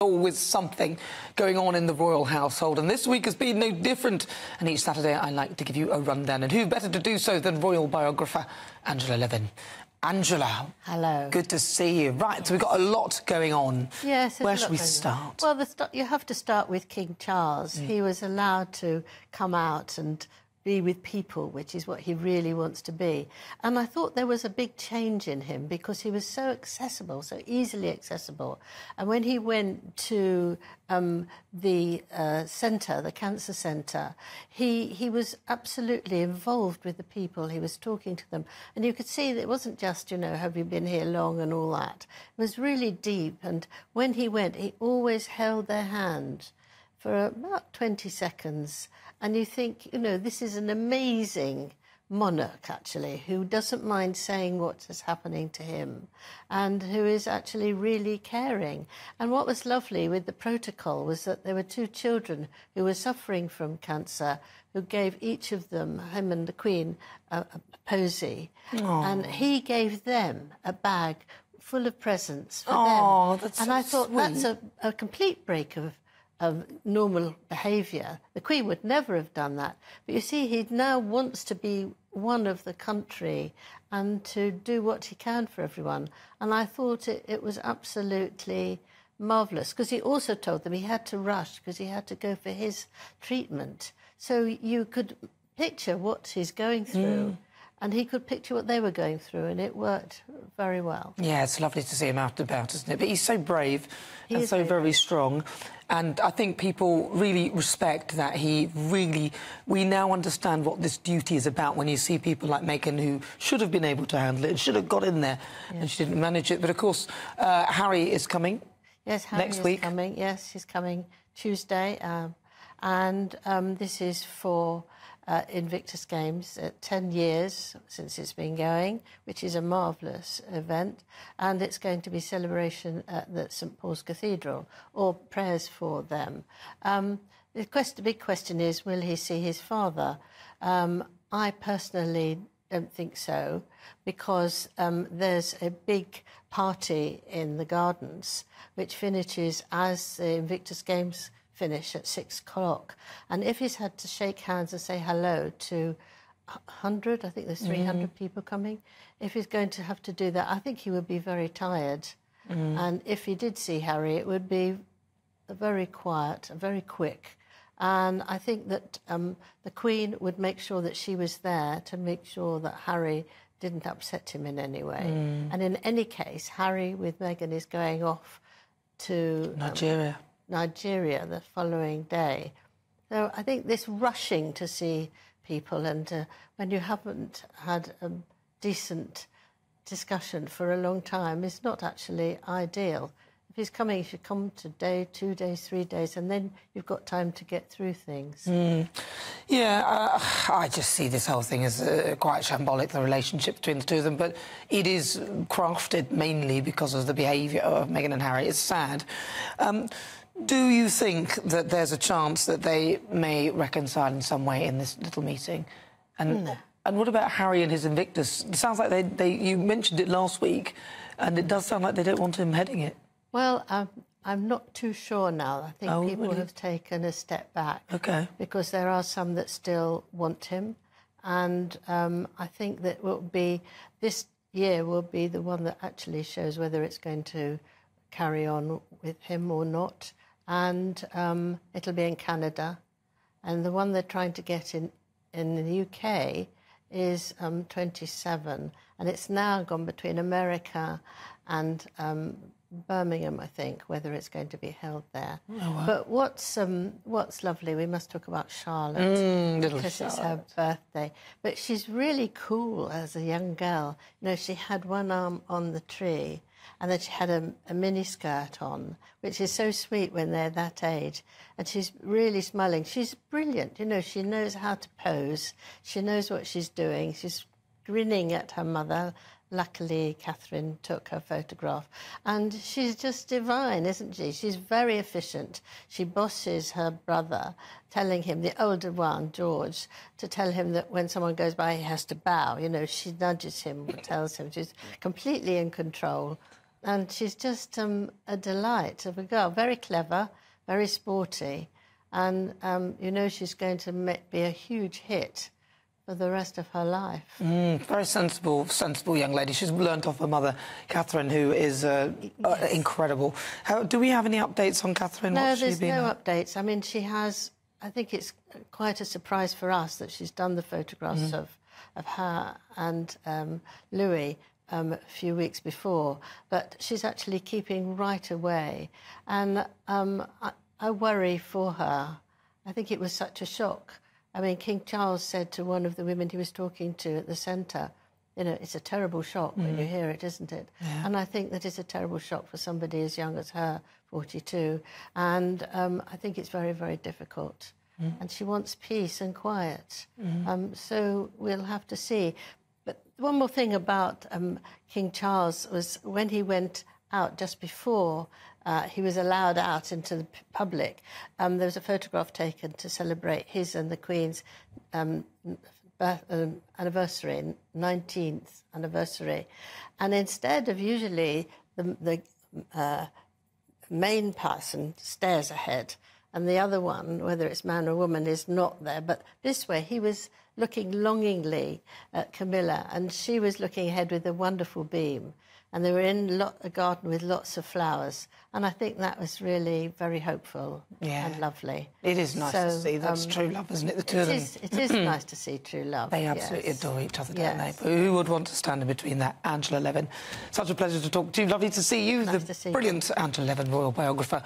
always something going on in the royal household, and this week has been no different. And each Saturday, I like to give you a rundown, and who better to do so than royal biographer Angela Levin? Angela. Hello. Good to see you. Right, so we've got a lot going on. Yes. Where should we start? Well, st you have to start with King Charles. Mm. He was allowed to come out and be with people, which is what he really wants to be. And I thought there was a big change in him because he was so accessible, so easily accessible. And when he went to um, the uh, centre, the cancer centre, he, he was absolutely involved with the people. He was talking to them. And you could see that it wasn't just, you know, have you been here long and all that. It was really deep. And when he went, he always held their hand for about 20 seconds. And you think, you know, this is an amazing monarch, actually, who doesn't mind saying what is happening to him and who is actually really caring. And what was lovely with the protocol was that there were two children who were suffering from cancer who gave each of them, him and the Queen, a, a posy. Aww. And he gave them a bag full of presents for Aww, them. That's and so I thought sweet. that's a, a complete break of of normal behaviour. The Queen would never have done that. But you see, he now wants to be one of the country and to do what he can for everyone. And I thought it, it was absolutely marvellous because he also told them he had to rush because he had to go for his treatment. So you could picture what he's going through. Mm and he could picture what they were going through, and it worked very well. Yeah, it's lovely to see him out and about, isn't it? But he's so brave he and so very, very strong. And I think people really respect that he really... We now understand what this duty is about when you see people like Meghan who should have been able to handle it and should have got in there, yes. and she didn't manage it. But, of course, uh, Harry is coming Yes, Harry next is week. coming. Yes, he's coming Tuesday. Um, and um, this is for uh, Invictus Games, uh, 10 years since it's been going, which is a marvellous event. And it's going to be celebration at the St Paul's Cathedral, or prayers for them. Um, the, quest- the, big question is will he see his father? Um, I personally don't think so, because um, there's a big party in the gardens which finishes as the Invictus Games finish at six o'clock. And if he's had to shake hands and say hello to 100, I think there's 300 mm. people coming, if he's going to have to do that, I think he would be very tired. Mm. And if he did see Harry, it would be very quiet, very quick. And I think that um, the Queen would make sure that she was there to make sure that Harry didn't upset him in any way. Mm. And in any case, Harry with Meghan is going off to um, Nigeria. Um, Nigeria the following day. So I think this rushing to see people and uh, when you haven't had a decent discussion for a long time is not actually ideal. If he's coming, he should come today, two days, three days, and then you've got time to get through things. Mm. Yeah, uh, I just see this whole thing as uh, quite shambolic, the relationship between the two of them, but it is crafted mainly because of the behaviour of Meghan and Harry. It's sad. Um, do you think that there's a chance that they may reconcile in some way in this little meeting? And mm. and what about Harry and his Invictus? It sounds like they, they you mentioned it last week, and it does sound like they don't want him heading it. Well, um, I'm not too sure now. I think oh, people really? have taken a step back. Okay. Because there are some that still want him, and um, I think that will be this year will be the one that actually shows whether it's going to carry on with him or not and um, it'll be in Canada. And the one they're trying to get in in the UK is um, 27, and it's now gone between America and um, Birmingham, I think, whether it's going to be held there. Oh, wow. But what's um, what's lovely, we must talk about Charlotte mm, because Charlotte. it's her birthday. But she's really cool as a young girl. You know, she had one arm on the tree and that she had a, a mini skirt on, which is so sweet when they're that age. And she's really smiling. She's brilliant. You know, she knows how to pose. She knows what she's doing. She's grinning at her mother. Luckily, Catherine took her photograph. And she's just divine, isn't she? She's very efficient. She bosses her brother, telling him, the older one, George, to tell him that when someone goes by, he has to bow. You know, she nudges him, tells him. She's completely in control and she's just um, a delight of a girl. Very clever, very sporty, and um, you know she's going to be a huge hit for the rest of her life. Mm, very sensible, sensible young lady. She's learnt off her mother, Catherine, who is uh, uh yes. uh, incredible. How, do we have any updates on Catherine? No, What's there's no at? updates. I mean, she has. I think it's quite a surprise for us that she's done the photographs mm. of of her and um, Louis um, a few weeks before, but she's actually keeping right away, and um, I, I worry for her. I think it was such a shock I mean, King Charles said to one of the women he was talking to at the centre, you know, it's a terrible shock mm. when you mm. hear it, isn't it? Yeah. And I think that is a terrible shock for somebody as young as her, 42. And um, I think it's very, very difficult. Mm. And she wants peace and quiet. Mm. Um, so we'll have to see. But one more thing about um, King Charles was when he went out just before uh, he was allowed out into the public. Um, there was a photograph taken to celebrate his and the Queen's um, birth, um, anniversary, 19th anniversary. And instead of usually the, the uh, main person stares ahead, and the other one, whether it's man or woman, is not there. But this way, he was looking longingly at Camilla, and she was looking ahead with a wonderful beam and they were in a garden with lots of flowers. And I think that was really very hopeful yeah. and lovely. It is nice so, to see. That's um, true love, isn't it? The two it of them. Is, it is nice to see true love. They absolutely yes. adore each other, don't they? But who would want to stand in between that? Angela Levin. Such a pleasure to talk to you. Lovely to see you, nice the see brilliant you. Angela Levin, royal biographer.